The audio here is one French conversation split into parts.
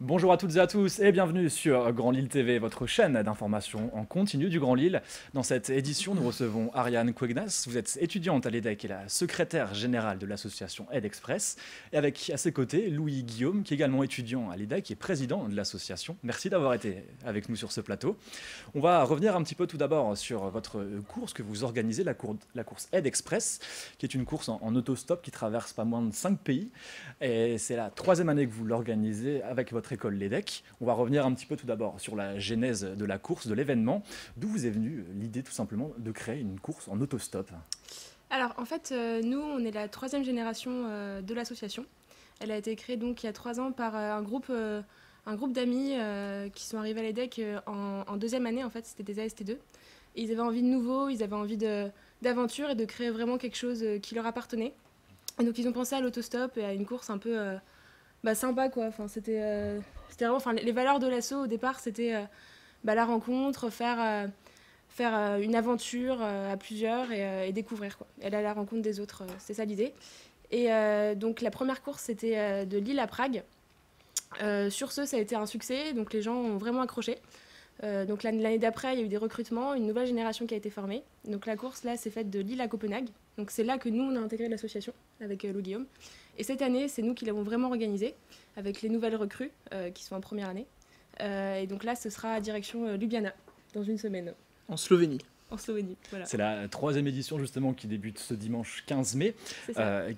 Bonjour à toutes et à tous et bienvenue sur Grand Lille TV, votre chaîne d'information en continu du Grand Lille. Dans cette édition, nous recevons Ariane Quegnas. Vous êtes étudiante à l'EDEC et la secrétaire générale de l'association Aide Express. Et avec à ses côtés, Louis Guillaume, qui est également étudiant à l'EDEC et président de l'association. Merci d'avoir été avec nous sur ce plateau. On va revenir un petit peu tout d'abord sur votre course que vous organisez, la, course Aide Express, qui est une course en, en autostop qui traverse pas moins de 5 pays. Et c'est la troisième année que vous l'organisez avec votre école l'EDEC. On va revenir un petit peu tout d'abord sur la genèse de la course, de l'événement. D'où vous est venue l'idée tout simplement de créer une course en autostop? Alors en fait, euh, nous, on est la troisième génération euh, de l'association. Elle a été créée donc il y a trois ans par euh, un groupe, groupe d'amis qui sont arrivés à l'EDEC en, deuxième année. En fait, c'était des AST2. Et ils avaient envie de nouveau, ils avaient envie d'aventure et de créer vraiment quelque chose qui leur appartenait. Donc ils ont pensé à l'autostop et à une course un peu bah, sympa quoi. Enfin, c'était euh, vraiment, enfin, les valeurs de l'assaut au départ, c'était euh, bah, la rencontre, faire euh, faire une aventure à plusieurs et, découvrir quoi. Aller à la rencontre des autres, c'est ça l'idée. Et donc la première course c'était de Lille à Prague. sur ce, ça a été un succès, donc les gens ont vraiment accroché. Donc l'année d'après, il y a eu des recrutements, une nouvelle génération qui a été formée. Donc la course là, c'est faite de Lille à Copenhague. Donc c'est là que nous on a intégré l'association avec Lou Guillaume. Et cette année, c'est nous qui l'avons vraiment organisé avec les nouvelles recrues euh, qui sont en première année. Euh, et donc là, ce sera à direction euh, Ljubljana dans une semaine. En Slovénie. En Slovénie, voilà. C'est la troisième édition justement qui débute ce dimanche 15 mai.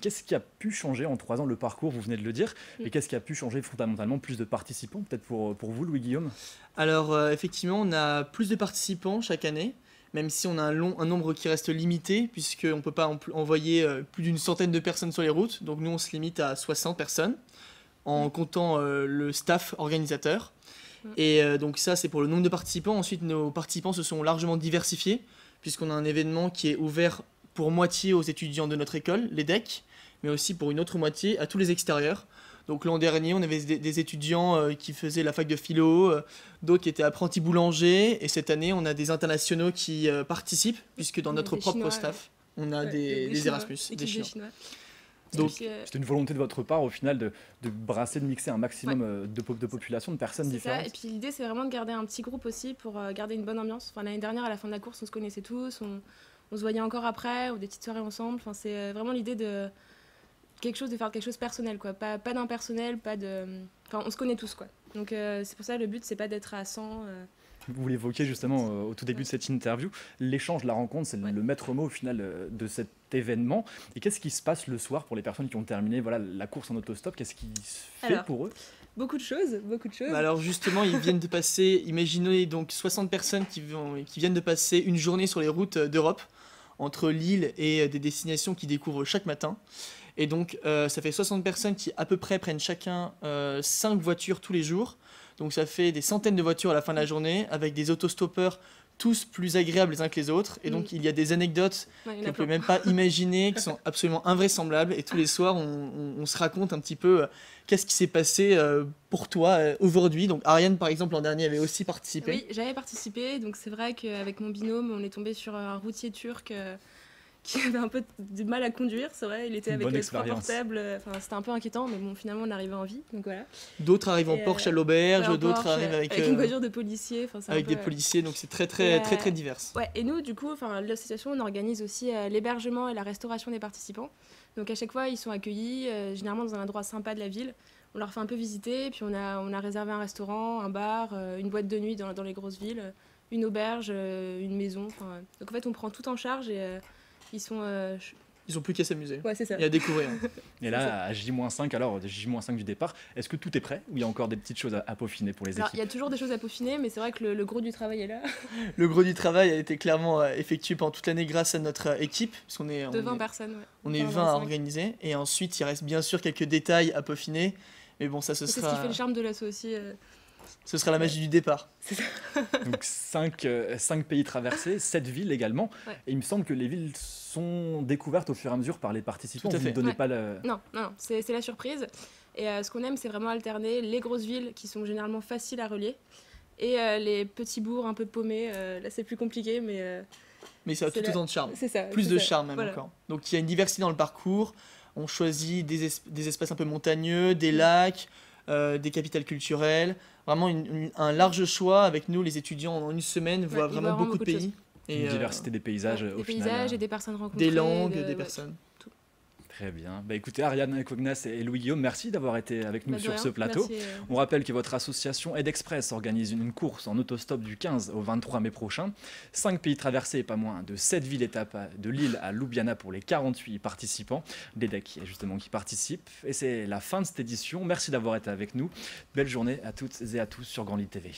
qu'est-ce qui a pu changer en trois ans le parcours Vous venez de le dire. Mm. Et qu'est-ce qui a pu changer fondamentalement Plus de participants peut-être pour, pour vous, Louis-Guillaume Alors effectivement, on a plus de participants chaque année même si on a un, long, un nombre qui reste limité, puisqu'on ne peut pas envoyer euh, plus d'une centaine de personnes sur les routes. Donc nous, on se limite à 60 personnes, en comptant euh, le staff organisateur. Et euh, donc ça, c'est pour le nombre de participants. Ensuite, nos participants se sont largement diversifiés, puisqu'on a un événement qui est ouvert pour moitié aux étudiants de notre école, l'EDEC, mais aussi pour une autre moitié à tous les extérieurs. Donc l'an dernier, on avait des, étudiants euh, qui faisaient la fac de philo, euh, d'autres qui étaient apprentis boulangers, et cette année, on a des internationaux qui participent, puisque dans notre propre staff, on a des, Erasmus, des Chinois. Donc, c'est une volonté de votre part, au final, de, brasser, de mixer un maximum de, de, population, de personnes différentes. Ça. Et puis l'idée, c'est vraiment de garder un petit groupe aussi pour garder une bonne ambiance. Enfin, L'année dernière, à la fin de la course, on se connaissait tous, on, on se voyait encore après, ou des petites soirées ensemble. Enfin, c'est vraiment l'idée de quelque chose de faire quelque chose personnel quoi pas, pas d'impersonnel pas de enfin on se connaît tous quoi donc euh, c'est pour ça le but c'est pas d'être à 100 euh. Vous l'évoquiez justement euh, au tout début de cette interview l'échange la rencontre c'est le maître mot au final de cet événement et qu'est-ce qui se passe le soir pour les personnes qui ont terminé voilà la course en autostop? Qu'est-ce qui se fait pour eux? Beaucoup de choses, beaucoup de choses. Bah alors justement, ils viennent de passer, imaginez donc 60 personnes qui, vont, qui viennent de passer une journée sur les routes d'Europe, entre Lille et des destinations qu'ils découvrent chaque matin. Et donc, euh, ça fait 60 personnes qui, à peu près, prennent chacun euh, 5 voitures tous les jours. Donc, ça fait des centaines de voitures à la fin de la journée, avec des autostoppeurs tous plus agréables les uns que les autres. Et donc, mm. il y a des anecdotes qu'on ne peut même pas imaginer, qui sont absolument invraisemblables. Et tous les soirs, on, se raconte un petit peu euh, qu'est-ce qui s'est passé euh, pour toi aujourd'hui. Donc, Ariane, par exemple, l'an dernier, avait aussi participé. Oui, j'avais participé. Donc, c'est vrai qu'avec mon binôme, on est tombé sur un routier turc qui avait un peu du mal à conduire, c'est vrai. Il était avec les trois portables. Euh, enfin, c'était un peu inquiétant, mais bon, finalement, on arrivait en vie. Donc voilà. D'autres arrivent en Porsche à l'auberge, d'autres arrivent avec, avec une euh, voiture de policier. Avec des policiers, donc c'est très très, très très divers. Ouais. Et nous, du coup, enfin, l'association, on organise aussi euh, l'hébergement et la restauration des participants. Donc à chaque fois, ils sont accueillis, généralement dans un endroit sympa de la ville. On leur fait un peu visiter, puis on a, on a réservé un restaurant, un bar, une boîte de nuit dans, dans les grosses villes, une auberge, une maison. Donc en fait, on prend tout en charge et ils sont. Euh, ils ont plus qu'à s'amuser. Ouais, c'est ça. Et à découvrir. et là, à J-5, alors J-5 du départ, est-ce que tout est prêt ou il y a encore des petites choses à, peaufiner pour les équipes Il y a toujours des choses à peaufiner, mais c'est vrai que le, gros du travail est là. le gros du travail a été clairement euh, effectué pendant toute l'année grâce à notre euh, équipe. Parce qu'on est, de 20 personnes, ouais. On est 20 à organiser. Et ensuite, il reste bien sûr quelques détails à peaufiner. Mais bon, ça, ce sera. C'est ce qui fait le charme de l'assaut aussi. Ce sera la magie du départ. Donc 5 cinq, pays traversés, 7 villes également. Et il me semble que les villes sont découvertes au fur et à mesure par les participants. Vous ne donnez pas le... Non, non, c'est la surprise. Et euh, ce qu'on aime, c'est vraiment alterner les grosses villes qui sont généralement faciles à relier et euh, les petits bourgs un peu paumés. Euh, là, c'est plus compliqué, mais. mais ça a tout autant de charme. C'est ça. Plus de charme, même encore. Donc, il y a une diversité dans le parcours. On choisit des, des espaces un peu montagneux, des lacs, euh, des capitales culturelles, vraiment une- une- un large choix. Avec nous, les étudiants en une semaine voient vraiment beaucoup de beaucoup de pays. Une euh, diversité des paysages Ouais, au des final. paysages euh, et des personnes rencontrées. des langues, de- des ouais. personnes. Très bien. Bah, écoutez, Ariane Cognas et Louis Guillaume, merci d'avoir été avec nous Bah, sur rien. ce plateau. Merci, euh, On rappelle que votre association EdExpress organise une course en autostop du 15 au 23 mai prochain. Cinq pays traversés et pas moins de 7 villes étapes de Lille à Ljubljana pour les 48 participants. L'EDEC justement qui participe. Et c'est la fin de cette édition. Merci d'avoir été avec nous. Belle journée à toutes et à tous sur Grand Lille TV.